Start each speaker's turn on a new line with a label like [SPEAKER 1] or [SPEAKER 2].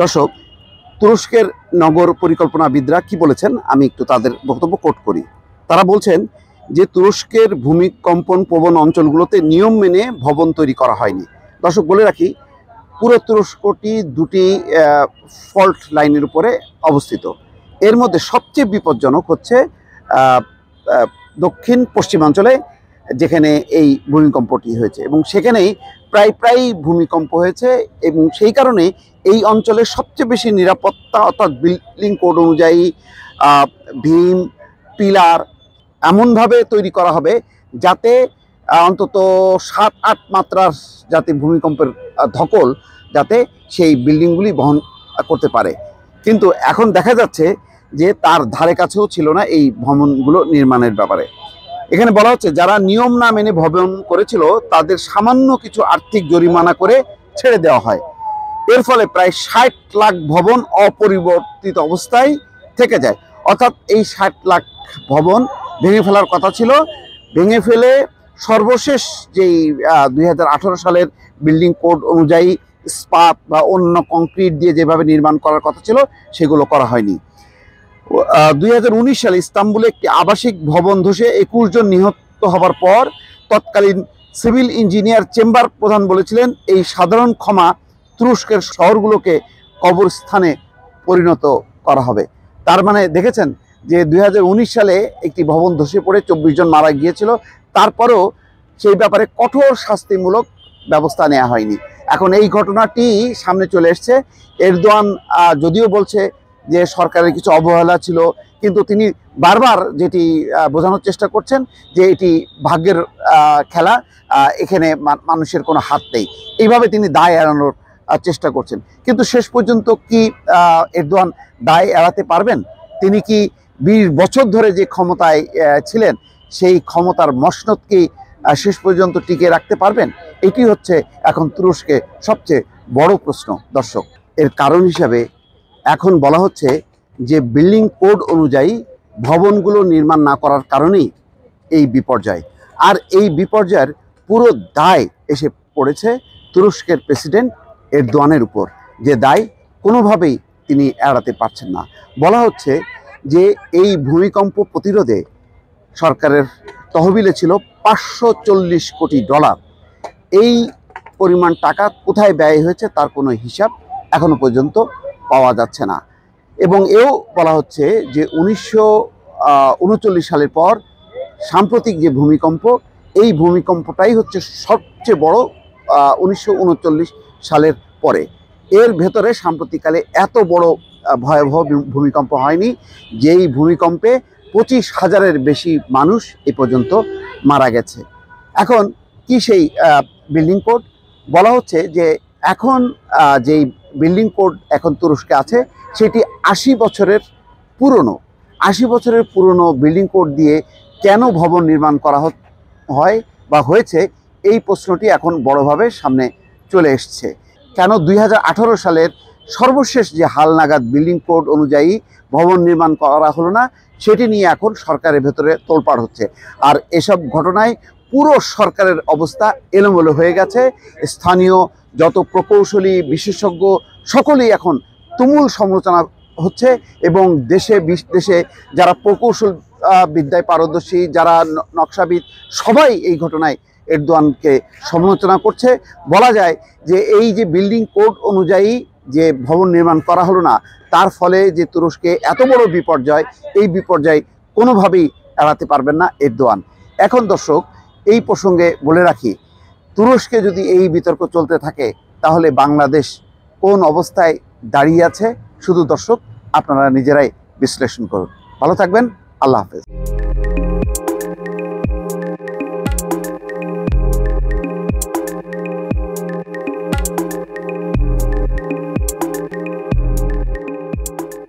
[SPEAKER 1] দর্শক, তুরস্কের নগর পরিকল্পনাবিদরা কি বলেছেন? আমি একটু তাদের বক্তব্য কোট করি। তারা বলছেন যে, তুরস্কের ভূমিকম্পন প্রবণ অঞ্চলগুলোতে নিয়ম মেনে ভবন তৈরি করা হয়নি। দর্শক, বলে রাখি, পুরো তুরস্কটি দুটি ফল্ট লাইনের উপরে অবস্থিত। এর মধ্যে সবচেয়ে বিপজ্জনক হচ্ছে দক্ষিণ পশ্চিমাঞ্চলে যেখানে এই ভূমিকম্পটি হয়েছে। এবং সেখানেই প্রায় প্রায় ভূমিকম্প হয়েছে এবং সেই কারণে এই অঞ্চলের সবচেয়ে বেশি নিরাপত্তা অর্থাৎ বিল্ডিং কোড অনুযায়ী ভীম, পিলার এমনভাবে তৈরি করা হবে যাতে অন্তত সাত, আট মাত্রার যাতে ভূমিকম্পের ধকল যাতে সেই বিল্ডিংগুলি বহন করতে পারে। কিন্তু এখন দেখা যাচ্ছে যে তার ধারে কাছেও ছিল না এই ভবনগুলো নির্মাণের ব্যাপারে। এখানে বলা হচ্ছে, যারা নিয়ম না মেনে ভবন করেছিল, তাদের সামান্য কিছু আর্থিক জরিমানা করে ছেড়ে দেওয়া হয়। এর ফলে প্রায় ষাট লাখ ভবন অপরিবর্তিত অবস্থায় থেকে যায়। অর্থাৎ এই ষাট লাখ ভবন ভেঙে ফেলার কথা ছিল। ভেঙে ফেলে সর্বশেষ যেই দুই হাজার আঠারো সালের বিল্ডিং কোড অনুযায়ী স্পাত বা অন্য কংক্রিট দিয়ে যেভাবে নির্মাণ করার কথা ছিল, সেগুলো করা হয়নি। দুই হাজার উনিশ সালে ইস্তাম্বুলে একটি আবাসিক ভবন ধসে একুশ জন নিহত হবার পর তৎকালীন সিভিল ইঞ্জিনিয়ার চেম্বার প্রধান বলেছিলেন, এই সাধারণ ক্ষমা তুরস্কের শহরগুলোকে কবরস্থানে পরিণত করা হবে। তার মানে দেখেছেন যে দুই হাজার উনিশ সালে একটি ভবন ধসে পড়ে চব্বিশ জন মারা গিয়েছিল। তারপরেও সেই ব্যাপারে কঠোর শাস্তিমূলক ব্যবস্থা নেওয়া হয়নি। এখন এই ঘটনাটি সামনে চলে এসছে। এরদোয়ান যদিও বলছে যে সরকারের কিছু অবহেলা ছিল, কিন্তু তিনি বারবার যেটি বোঝানোর চেষ্টা করছেন যে এটি ভাগ্যের খেলা এখানে মানুষের কোনো হাত নেই। এইভাবে তিনি দায় এড়ানোর চেষ্টা করছেন। কিন্তু শেষ পর্যন্ত কি এরদোয়ান দায় এড়াতে পারবেন? তিনি কি বিশ বছর ধরে যে ক্ষমতায় ছিলেন, সেই ক্ষমতার মসনদ কি শেষ পর্যন্ত টিকে রাখতে পারবেন? এটি হচ্ছে এখন তুরস্কে সবচেয়ে বড় প্রশ্ন, দর্শক। এর কারণ হিসাবে এখন বলা হচ্ছে যে বিল্ডিং কোড অনুযায়ী ভবনগুলো নির্মাণ না করার কারণেই এই বিপর্যয়। আর এই বিপর্যয়ের পুরো দায় এসে পড়েছে তুরস্কের প্রেসিডেন্ট এরদোয়ানের উপর। যে দায় কোনোভাবেই তিনি এড়াতে পারছেন না। বলা হচ্ছে যে এই ভূমিকম্প প্রতিরোধে সরকারের তহবিলে ছিল পাঁচশো চল্লিশ কোটি ডলার। এই পরিমাণ টাকা কোথায় ব্যয় হয়েছে তার কোনো হিসাব এখনও পর্যন্ত পাওয়া যাচ্ছে না। এবং এও বলা হচ্ছে যে উনিশশো উনচল্লিশ সালের পর সাম্প্রতিক যে ভূমিকম্প, এই ভূমিকম্পটাই হচ্ছে সবচেয়ে বড় উনিশশো উনচল্লিশ সালের পরে। এর ভেতরে সাম্প্রতিককালে এত বড় ভয়াবহ ভূমিকম্প হয়নি, যেই ভূমিকম্পে পঁচিশ হাজারের বেশি মানুষ এ পর্যন্ত মারা গেছে। এখন কি সেই বিল্ডিং কোড বলা হচ্ছে যে এখন যেই বিল্ডিং কোড এখন তুরস্কে আছে, সেটি আশি বছরের পুরনো। আশি বছরের পুরনো বিল্ডিং কোড দিয়ে কেন ভবন নির্মাণ করা হয় বা হয়েছে, এই প্রশ্নটি এখন বড়ভাবে সামনে চলে এসছে। কেন দুই হাজার আঠারো সালের সর্বশেষ যে হালনাগাদ বিল্ডিং কোড অনুযায়ী ভবন নির্মাণ করা হলো না, সেটি নিয়ে এখন সরকারের ভেতরে তোলপাড় হচ্ছে। আর এসব ঘটনায় পুরো সরকারের অবস্থা এলোমেলো হয়ে গেছে। স্থানীয় যত প্রকৌশলী, বিশেষজ্ঞ, সকলেই এখন তুমুল সমালোচনা হচ্ছে এবং দেশে দেশে যারা প্রকৌশল বিদ্যায় পারদর্শী, যারা নকশাবিদ, সবাই এই ঘটনায় এরদোয়ানকে সমালোচনা করছে। বলা যায় যে এই যে বিল্ডিং কোড অনুযায়ী যে ভবন নির্মাণ করা হলো না, তার ফলে যে তুরস্কে এত বড় বিপর্যয়, এই বিপর্যয় কোনোভাবেই এড়াতে পারবেন না এরদোয়ান। এখন দর্শক, এই প্রসঙ্গে বলে রাখি তুরস্কে যদি এই বিতর্ক চলতে থাকে, তাহলে বাংলাদেশ কোন অবস্থায় দাঁড়িয়ে আছে? শুধু দর্শক, আপনারা নিজেরাই বিশ্লেষণ করুন। ভালো থাকবেন, আল্লাহ হাফেজ।